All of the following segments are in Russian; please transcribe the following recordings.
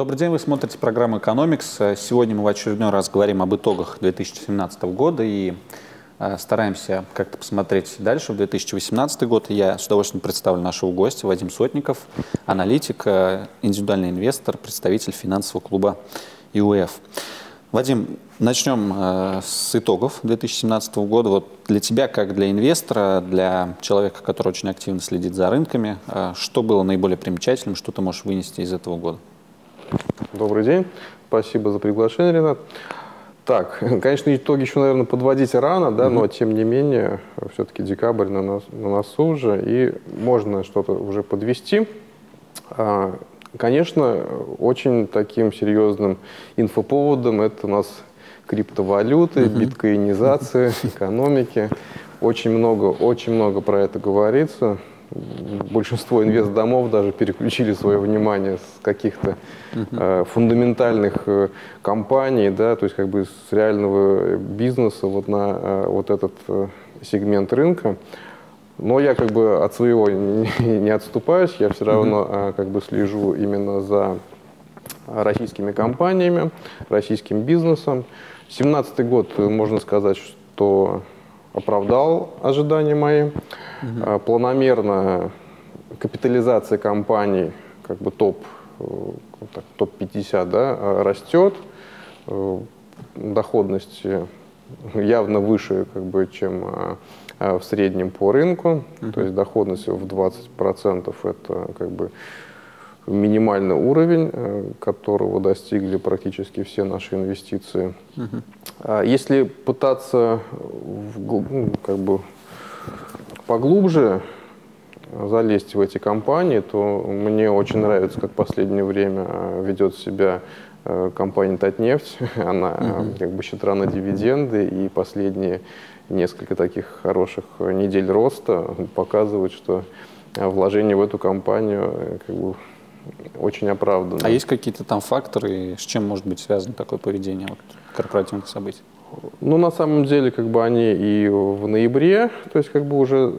Добрый день, вы смотрите программу «Экономикс». Сегодня мы в очередной раз говорим об итогах 2017 года и э, стараемся как-то посмотреть дальше в 2018 год. Я с удовольствием представлю нашего гостя Вадим Сотников, аналитик, э, индивидуальный инвестор, представитель финансового клуба ИУФ. Вадим, начнем э, с итогов 2017 года. Вот для тебя, как для инвестора, для человека, который очень активно следит за рынками, что было наиболее примечательным, что ты можешь вынести из этого года? Добрый день. Спасибо за приглашение, Ренат. Так, конечно, итоги еще, наверное, подводить рано, да, mm но тем не менее, все-таки декабрь на, нас, на носу уже, и можно что-то уже подвести. А, конечно, очень таким серьезным инфоповодом это у нас криптовалюты, mm биткоинизация, экономики. Очень много, очень много про это говорится большинство инвестдомов даже переключили свое внимание с каких-то э, фундаментальных э, компаний, да, то есть как бы с реального бизнеса вот на э, вот этот э, сегмент рынка. Но я как бы от своего не, не отступаюсь, я все равно э, как бы слежу именно за российскими компаниями, российским бизнесом. 2017 год, э, можно сказать, что оправдал ожидания мои. Угу. Планомерно капитализация компаний, как бы топ, э, топ-50, да, а, растет. Э, доходность явно выше, как бы, чем а, в среднем по рынку. Uh То есть доходность в 20% это как бы минимальный уровень, э, которого достигли практически все наши инвестиции. Угу. Если пытаться ну, как бы поглубже залезть в эти компании, то мне очень нравится, как в последнее время ведет себя э, компания Татнефть. Она угу. как бы щедра на дивиденды, и последние несколько таких хороших недель роста показывают, что вложение в эту компанию как бы очень оправданно. А есть какие-то там факторы, с чем может быть связано такое поведение вот, корпоративных событий? Ну, на самом деле, как бы они и в ноябре, то есть как бы уже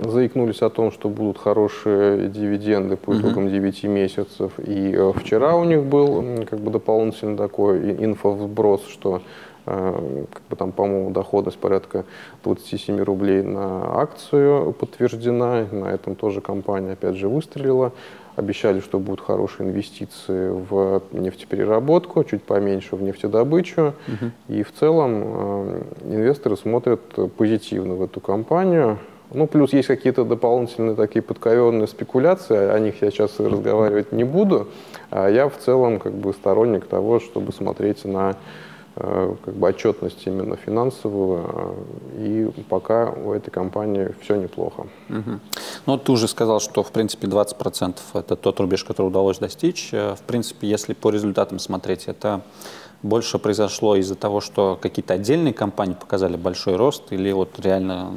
заикнулись о том, что будут хорошие дивиденды по итогам uh-huh. 9 месяцев. И э, вчера у них был как бы дополнительный такой инфовброс, что э, как бы там, по-моему, доходность порядка 27 рублей на акцию подтверждена. На этом тоже компания, опять же, выстрелила обещали, что будут хорошие инвестиции в нефтепереработку, чуть поменьше в нефтедобычу. Угу. И в целом э, инвесторы смотрят позитивно в эту компанию. Ну, плюс есть какие-то дополнительные такие подковерные спекуляции, о них я сейчас разговаривать не буду. А я в целом как бы сторонник того, чтобы смотреть на как бы отчетность именно финансовую, э, и пока у этой компании все неплохо. Угу. Ну, ты уже сказал, что, в принципе, 20% это тот рубеж, который удалось достичь. Э, в принципе, если по результатам смотреть, это больше произошло из-за того, что какие-то отдельные компании показали большой рост, или вот реально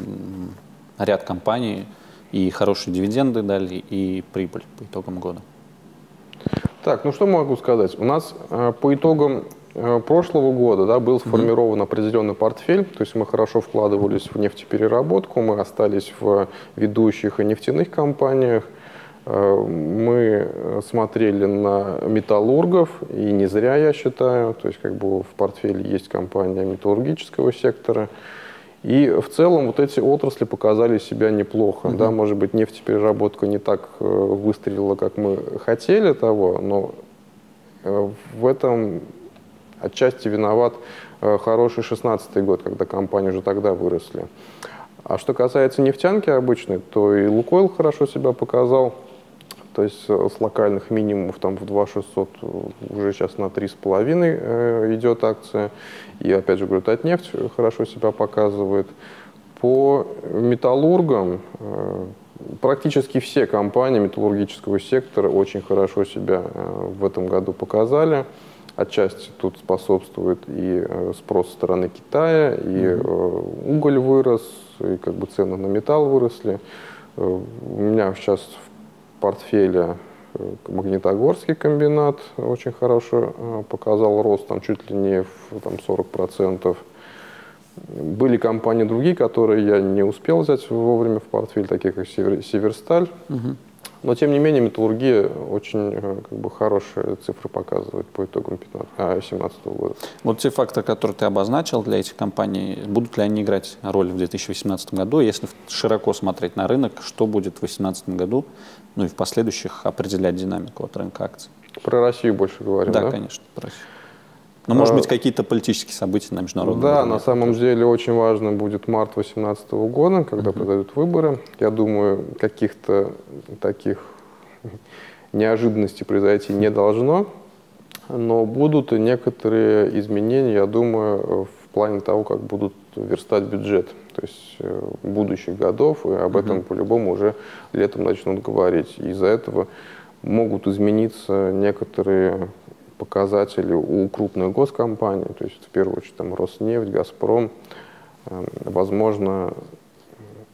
ряд компаний и хорошие дивиденды дали, и прибыль по итогам года? Так, ну что могу сказать? У нас э, по итогам Э, прошлого года да, был сформирован mm-hmm. определенный портфель, то есть мы хорошо вкладывались в нефтепереработку, мы остались в ведущих и нефтяных компаниях, э, мы смотрели на металлургов, и не зря, я считаю, то есть как бы в портфеле есть компания металлургического сектора, и в целом вот эти отрасли показали себя неплохо. Mm-hmm. Да, может быть, нефтепереработка не так э, выстрелила, как мы хотели того, но в этом отчасти виноват э, хороший 16 год, когда компании уже тогда выросли. А что касается нефтянки обычной, то и Лукойл хорошо себя показал. То есть э, с локальных минимумов там в 2600 э, уже сейчас на 3,5 идет акция. И опять же, говорю, Татнефть хорошо себя показывает. По металлургам практически все компании металлургического сектора очень хорошо себя в этом году показали. Отчасти тут способствует и э, спрос со стороны Китая, и mm-hmm. уголь вырос, и как бы цены на металл выросли. Э, у меня сейчас в портфеле Магнитогорский комбинат очень хорошо показал рост, там чуть ли не в там, 40%. Были компании другие, которые я не успел взять вовремя в портфель, такие как Северсталь. Угу. Но, тем не менее, металлургия очень э, как бы, хорошие цифры показывает по итогам 2017 а, года. Вот те факторы, которые ты обозначил для этих компаний, будут ли они играть роль в 2018 году? Если широко смотреть на рынок, что будет в 2018 году, ну и в последующих определять динамику от рынка акций? Про Россию больше говорим, да? Да, конечно, про Россию. Но, может а, быть, какие-то политические события на международном Да, уровне. на самом деле очень важно будет март 2018 года, когда uh-huh. произойдут выборы. Я думаю, каких-то таких неожиданностей произойти не должно, но будут некоторые изменения, я думаю, в плане того, как будут верстать бюджет, то есть э, будущих годов, и об этом по-любому уже летом начнут говорить. Из-за этого могут измениться некоторые показатели у крупных госкомпаний, то есть в первую очередь там Роснефть, Газпром, эм, возможно,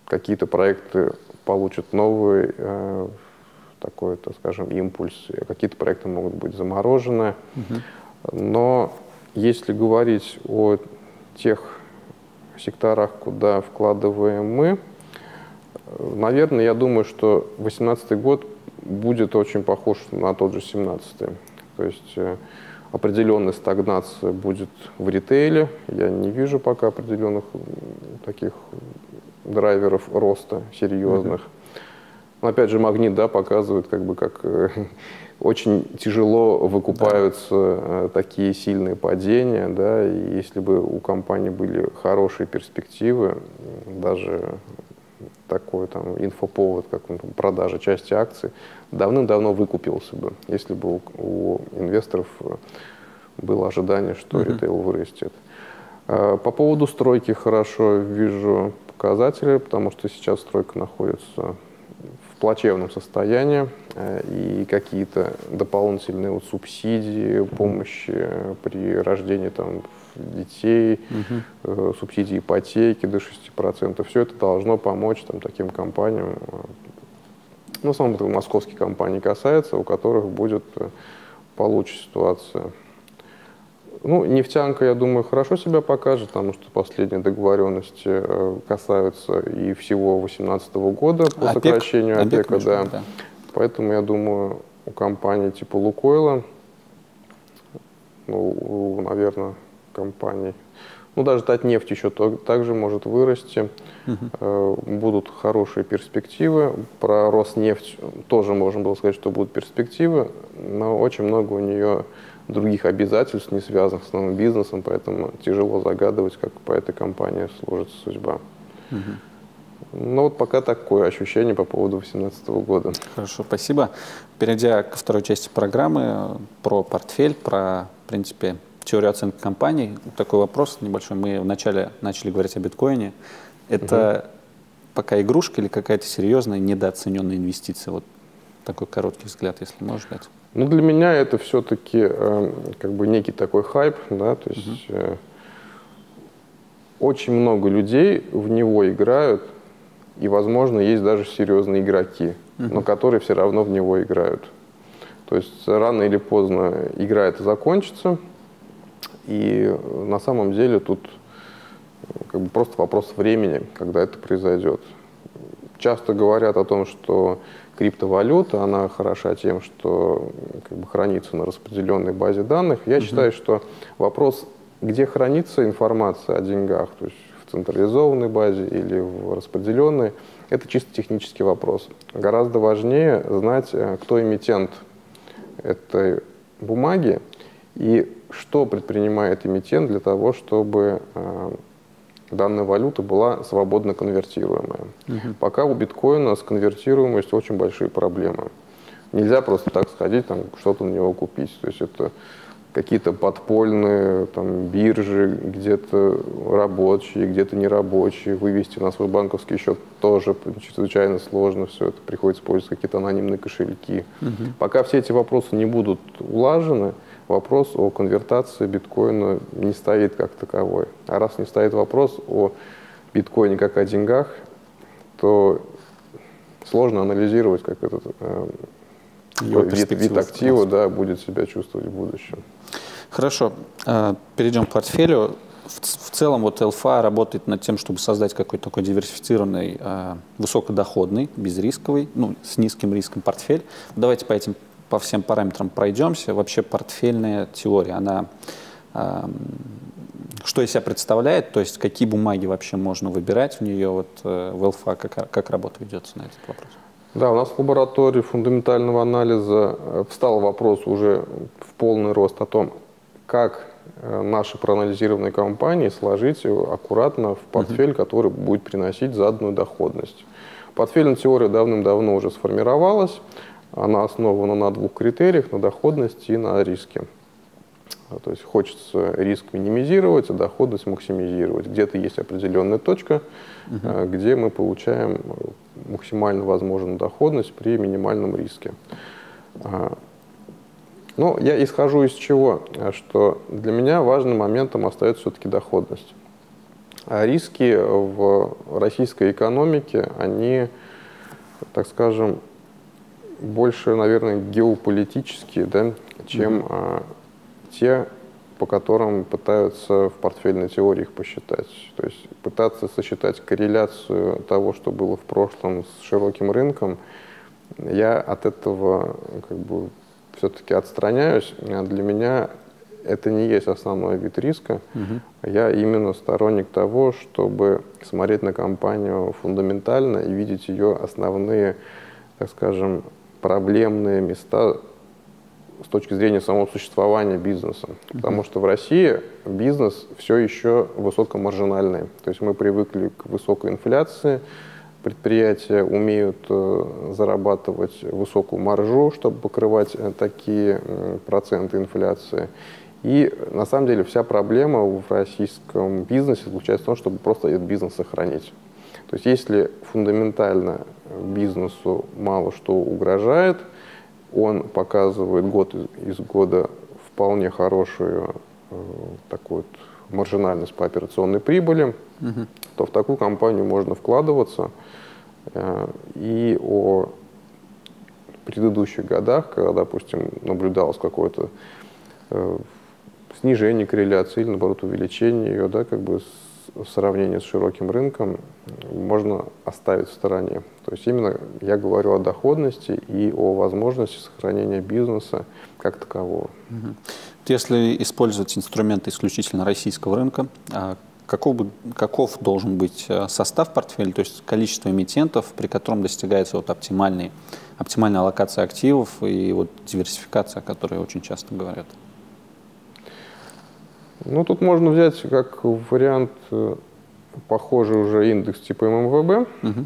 какие-то проекты получат новый э, такой, так скажем, импульс, какие-то проекты могут быть заморожены. Угу. Но если говорить о тех секторах, куда вкладываем мы, э, наверное, я думаю, что 2018 год будет очень похож на тот же 2017. То есть э, определенная стагнация будет в ритейле. Я не вижу пока определенных таких драйверов роста серьезных. Но опять же, магнит да, показывает, как бы, как э, очень тяжело выкупаются да. Э, такие сильные падения. Да, и если бы у компании были хорошие перспективы, даже такой там инфоповод, как продажа части акций, давным-давно выкупился бы, если бы у, инвесторов э, было ожидание, что uh-huh. ритейл вырастет. А, по поводу стройки хорошо вижу показатели, потому что сейчас стройка находится в плачевном состоянии, э, и какие-то дополнительные вот субсидии, помощи при рождении там детей, угу. субсидии ипотеки до 6%. Все это должно помочь там, таким компаниям, э, ну, в основном это московские компании касается, у которых будет э, получше ситуация. Ну, нефтянка, я думаю, хорошо себя покажет, потому что последние договоренности касаются и всего 2018 года по ОПЕК, сокращению ОПЕК, ОПЕКа. Да. да. Поэтому, я думаю, у компании типа Лукойла, ну, наверное, компаний. Ну, даже Татнефть еще также может вырасти. Угу. Будут хорошие перспективы. Про Роснефть тоже можно было сказать, что будут перспективы, но очень много у нее других обязательств, не связанных с новым бизнесом, поэтому тяжело загадывать, как по этой компании сложится судьба. Угу. Ну вот пока такое ощущение по поводу 2018 года. Хорошо, спасибо. Перейдя ко второй части программы, про портфель, про, в принципе, теорию оценки компаний. Такой вопрос небольшой. Мы вначале начали говорить о биткоине. Это угу. пока игрушка или какая-то серьезная недооцененная инвестиция? Вот такой короткий взгляд, если можешь дать. Ну, для меня это все-таки э, как бы некий такой хайп, да, то есть э, очень много людей в него играют, и, возможно, есть даже серьезные игроки, угу. но которые все равно в него играют. То есть рано или поздно игра эта закончится, и на самом деле тут как бы просто вопрос времени, когда это произойдет. Часто говорят о том, что криптовалюта, она хороша тем, что как бы, хранится на распределенной базе данных. Я угу. считаю, что вопрос, где хранится информация о деньгах, то есть в централизованной базе или в распределенной, это чисто технический вопрос. Гораздо важнее знать, э, кто эмитент этой бумаги и что предпринимает эмитент для того, чтобы э, данная валюта была свободно конвертируемая. Угу. Пока у биткоина с конвертируемостью очень большие проблемы. Нельзя просто так сходить, там, что-то на него купить. То есть это какие-то подпольные там, биржи, где-то рабочие, где-то нерабочие. Вывести на свой банковский счет тоже чрезвычайно сложно. Все это приходится использовать какие-то анонимные кошельки. Угу. Пока все эти вопросы не будут улажены, вопрос о конвертации биткоина не стоит как таковой. А раз не стоит вопрос о биткоине как о деньгах, то сложно анализировать, как этот э, вид, вид актива да, будет себя чувствовать в будущем. Хорошо. Э, перейдем к портфелю. в, в целом вот ЛФА работает над тем, чтобы создать какой-то такой диверсифицированный, э, высокодоходный, безрисковый, ну, с низким риском портфель. Давайте по этим, по всем параметрам пройдемся. Вообще портфельная теория, она э, что из себя представляет, то есть какие бумаги вообще можно выбирать в нее, вот э, в ЛФА, как, как работа ведется на этот вопрос? Да, у нас в лаборатории фундаментального анализа э, встал вопрос уже в полный рост о том, как э, наши проанализированные компании сложить аккуратно в портфель, который будет приносить заданную доходность. Портфельная теория давным-давно уже сформировалась. Она основана на двух критериях, на доходности и на риске. То есть хочется риск минимизировать, а доходность максимизировать. Где-то есть определенная точка, угу. где мы получаем максимально возможную доходность при минимальном риске. А, Но я исхожу из чего? Что для меня важным моментом остается все-таки доходность. А риски в российской экономике, они, так скажем, больше, наверное, геополитические, да, чем mm-hmm те, по которым пытаются в портфельной теории их посчитать. То есть пытаться сосчитать корреляцию того, что было в прошлом с широким рынком, я от этого как бы все-таки отстраняюсь. Для меня это не есть основной вид риска. Угу. Я именно сторонник того, чтобы смотреть на компанию фундаментально и видеть ее основные, так скажем, проблемные места с точки зрения самого существования бизнеса. Потому что в России бизнес все еще высокомаржинальный. То есть мы привыкли к высокой инфляции, предприятия умеют э, зарабатывать высокую маржу, чтобы покрывать э, такие э, проценты инфляции. И на самом деле вся проблема в российском бизнесе заключается в том, чтобы просто этот бизнес сохранить. То есть если фундаментально бизнесу мало что угрожает – он показывает год из года вполне хорошую э, такую вот маржинальность по операционной прибыли, угу. то в такую компанию можно вкладываться. Э, и о предыдущих годах, когда, допустим, наблюдалось какое-то э, снижение корреляции или, наоборот, увеличение ее, да, как бы в сравнении с широким рынком можно оставить в стороне. То есть именно я говорю о доходности и о возможности сохранения бизнеса как такового. Если использовать инструменты исключительно российского рынка, а каков, каков должен быть э, состав портфеля, то есть количество эмитентов, при котором достигается вот оптимальный, оптимальная аллокация активов и вот диверсификация, о которой очень часто говорят? Ну, тут можно взять как вариант э, похожий уже индекс типа ММВБ. Угу.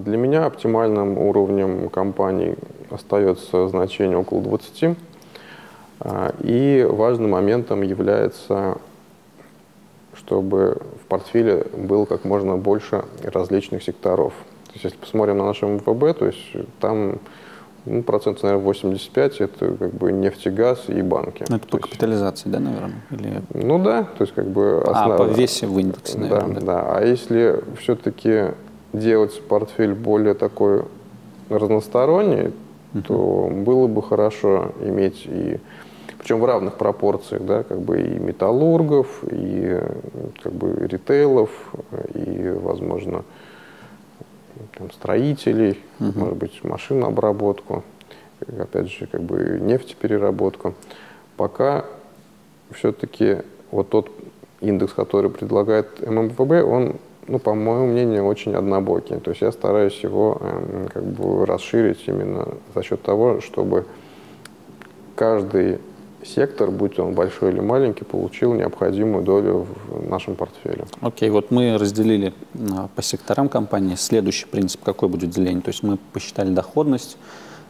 Для меня оптимальным уровнем компании остается значение около 20. А, и важным моментом является, чтобы в портфеле было как можно больше различных секторов. То есть, если посмотрим на наш МВБ, то есть там ну, процентов, наверное, 85 это как бы нефтегаз и банки. Ну, это по есть... капитализации, да, наверное? Или... Ну да, то есть как бы... Основ... А, по весе в индексе, наверное. Да, да. да. А если все-таки делать портфель более такой разносторонний, uh-huh. то было бы хорошо иметь и причем в равных пропорциях, да, как бы и металлургов, и как бы ритейлов, и, возможно, там, строителей, угу. может быть, машинообработку, опять же, как бы нефтепереработку. Пока все-таки вот тот индекс, который предлагает ММВБ, он, ну, по моему мнению, очень однобокий. То есть я стараюсь его э, как бы расширить именно за счет того, чтобы каждый сектор, будь он большой или маленький, получил необходимую долю в нашем портфеле. Окей, okay, вот мы разделили а, по секторам компании. Следующий принцип какой будет деление? То есть мы посчитали доходность,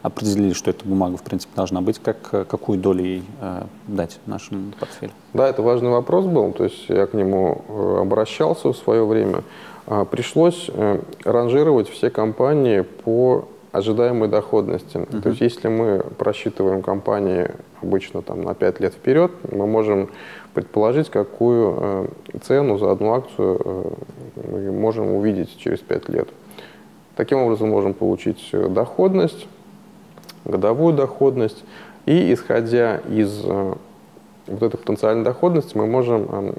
определили, что эта бумага, в принципе, должна быть, как, какую долю ей э, дать нашему портфелю? Да, это важный вопрос был, то есть я к нему э, обращался в свое время. А, пришлось э, ранжировать все компании по ожидаемой доходности. Uh-huh. То есть если мы просчитываем компании обычно там, на 5 лет вперед, мы можем предположить, какую э, цену за одну акцию э, мы можем увидеть через 5 лет. Таким образом можем получить доходность, годовую доходность, и исходя из э, вот этой потенциальной доходности мы можем э,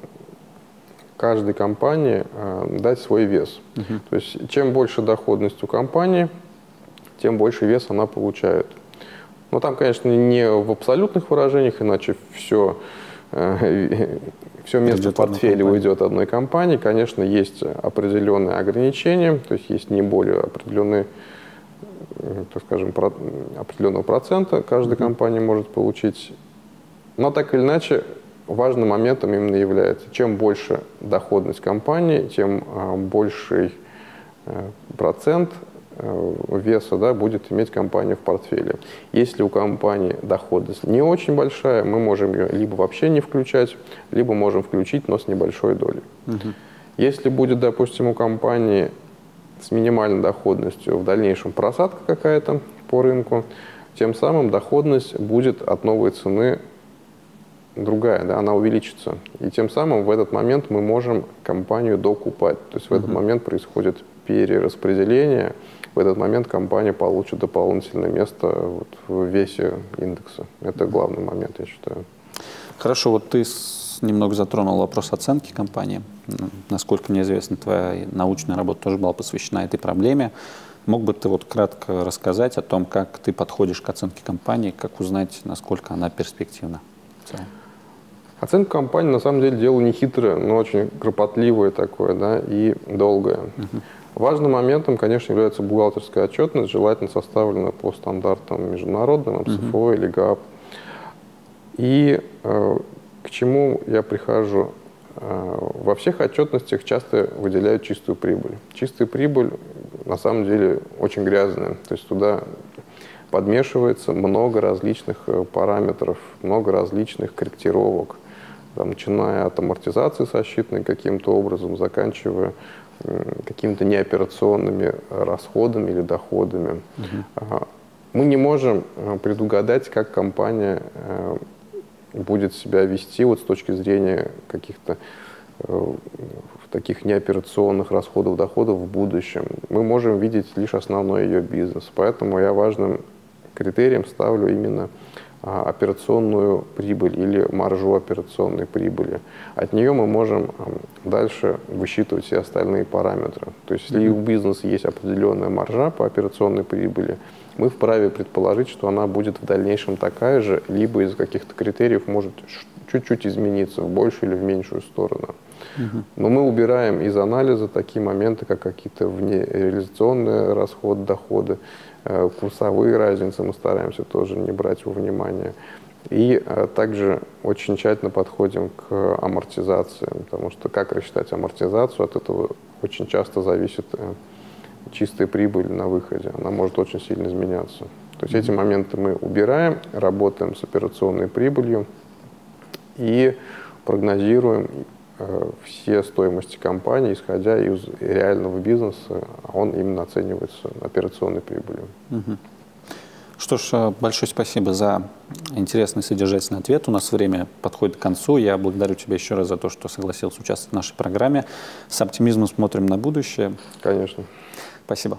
каждой компании э, дать свой вес. Угу. То есть чем больше доходность у компании, тем больше вес она получает. Но там, конечно, не в абсолютных выражениях, иначе все, э, все место в портфеле уйдет одной компании. Конечно, есть определенные ограничения, то есть есть не более определенные так скажем, про, определенного процента каждая компания может получить. Но так или иначе, важным моментом именно является, чем больше доходность компании, тем э, больший э, процент э, веса да, будет иметь компания в портфеле. Если у компании доходность не очень большая, мы можем ее либо вообще не включать, либо можем включить, но с небольшой долей. Угу. Если будет, допустим, у компании с минимальной доходностью в дальнейшем просадка какая-то по рынку, тем самым доходность будет от новой цены другая, да, она увеличится. И тем самым в этот момент мы можем компанию докупать. То есть в этот момент происходит перераспределение, в этот момент компания получит дополнительное место вот в весе индекса. Это главный момент, я считаю. Хорошо, вот ты немного затронул вопрос оценки компании. Насколько мне известно, твоя научная работа тоже была посвящена этой проблеме. Мог бы ты вот кратко рассказать о том, как ты подходишь к оценке компании, как узнать, насколько она перспективна? Оценка компании на самом деле дело не хитрое, но очень кропотливое такое, да, и долгое. Угу. Важным моментом, конечно, является бухгалтерская отчетность, желательно составленная по стандартам международным, МСФО угу. или ГАП. И э, к чему я прихожу? Э, во всех отчетностях часто выделяют чистую прибыль. Чистая прибыль на самом деле очень грязная. То есть туда подмешивается много различных э, параметров, много различных корректировок, там, начиная от амортизации сосчитной каким-то образом, заканчивая какими-то неоперационными расходами или доходами. Угу. Мы не можем э, предугадать, как компания будет себя вести вот с точки зрения каких-то э, таких неоперационных расходов, доходов в будущем. Мы можем видеть лишь основной ее бизнес. Поэтому я важным критерием ставлю именно операционную прибыль или маржу операционной прибыли. От нее мы можем дальше высчитывать все остальные параметры. То есть, если у бизнеса есть определенная маржа по операционной прибыли, мы вправе предположить, что она будет в дальнейшем такая же, либо из каких-то критериев может чуть-чуть измениться в большую или в меньшую сторону. Но мы убираем из анализа такие моменты, как какие-то внереализационные расходы, доходы, курсовые разницы мы стараемся тоже не брать во внимание. И э, также очень тщательно подходим к амортизации, потому что как рассчитать амортизацию, от этого очень часто зависит э, чистая прибыль на выходе, она может очень сильно изменяться. То есть эти моменты мы убираем, работаем с операционной прибылью и прогнозируем э, все стоимости компании, исходя из реального бизнеса, он именно оценивается операционной прибылью. Угу. Что ж, э, большое спасибо за интересный содержательный ответ. У нас время подходит к концу. Я благодарю тебя еще раз за то, что согласился участвовать в нашей программе. С оптимизмом смотрим на будущее. Конечно. Спасибо.